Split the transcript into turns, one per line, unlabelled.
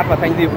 Mát và Thanh Diệu